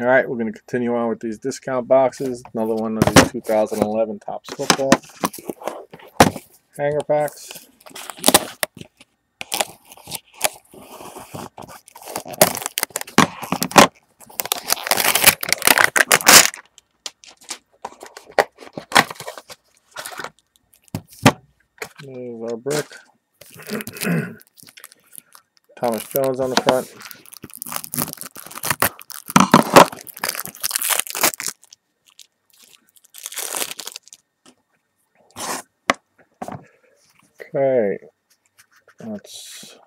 All right, we're going to continue on with these discount boxes. Another one of these 2011 Topps football hanger packs. There's our brick. Thomas Jones on the front. Okay, let's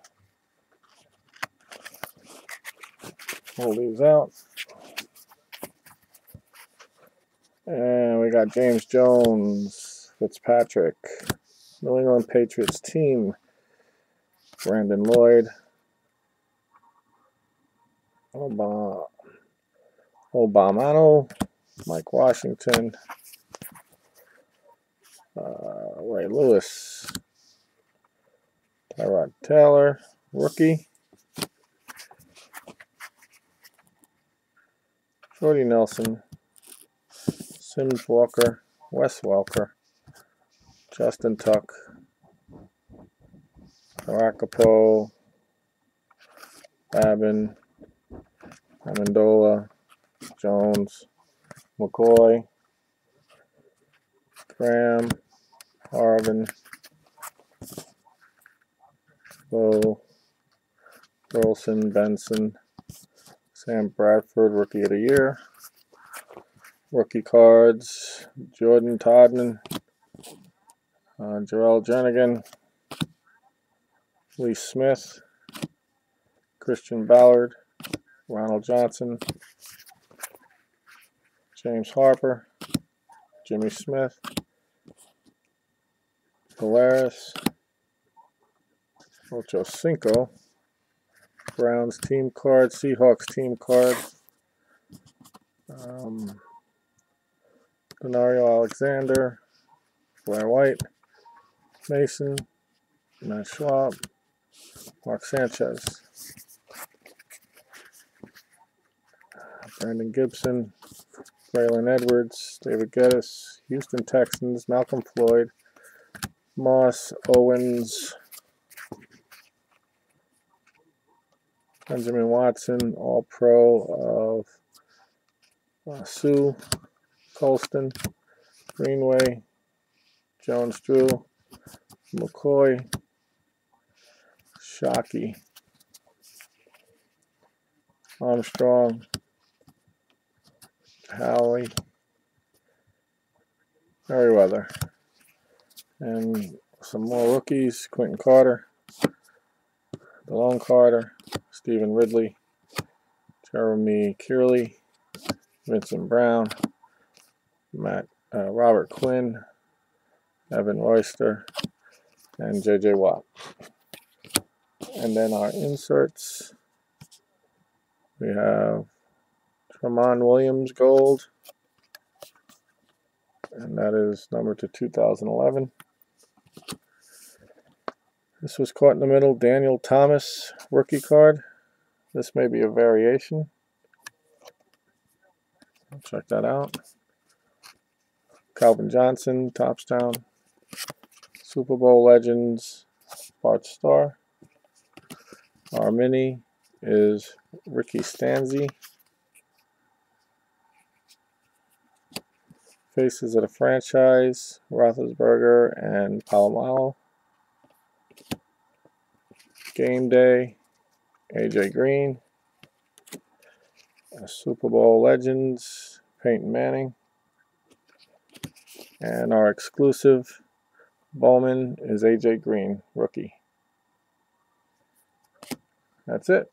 pull these out. And we got James Jones, Fitzpatrick, New England Patriots team, Brandon Lloyd, Obama, Obomanu, Mike Washington, uh, Ray Lewis, Tyrod Taylor, rookie. Jordy Nelson, Sims Walker, Wes Welker, Justin Tuck, Aracapo, Babin, Amendola, Jones, McCoy, Graham, Harvin, Bo, Wilson, Benson, Sam Bradford, Rookie of the Year. Rookie cards, Jordan Todman, uh, Jerrel Jernigan, Lee Smith, Christian Ballard, Ronald Johnson, James Harper, Jimmy Smith, Polaris, Ocho Cinco, Browns team card, Seahawks team card, um, Danario Alexander, Blair White, Mason, Matt Schaub, Mark Sanchez, Brandon Gibson, Braylon Edwards, David Geddes, Houston Texans, Malcolm Floyd, Moss, Owens, Benjamin Watson, All Pro of uh, Suh, Colston, Greenway, Jones Drew, McCoy, Shockey, Armstrong, Howie, Merriweather, and some more rookies, Quinton Carter, DeLone Carter, Stevan Ridley, Jeremy Kerley, Vincent Brown, Matt uh, Robert Quinn, Evan Royster, and JJ Watt. And then our inserts, we have Tramon Williams Gold, and that is number to 2011. This was caught in the middle, Daniel Thomas rookie card. This may be a variation. Check that out. Calvin Johnson, Topps Town. Super Bowl Legends, Bart Starr. Our mini is Ricky Stanzi. Faces of the Franchise, Roethlisberger and Polamalu. Game Day, AJ Green. Super Bowl Legends, Peyton Manning. And our exclusive Bowman is AJ Green, rookie. That's it.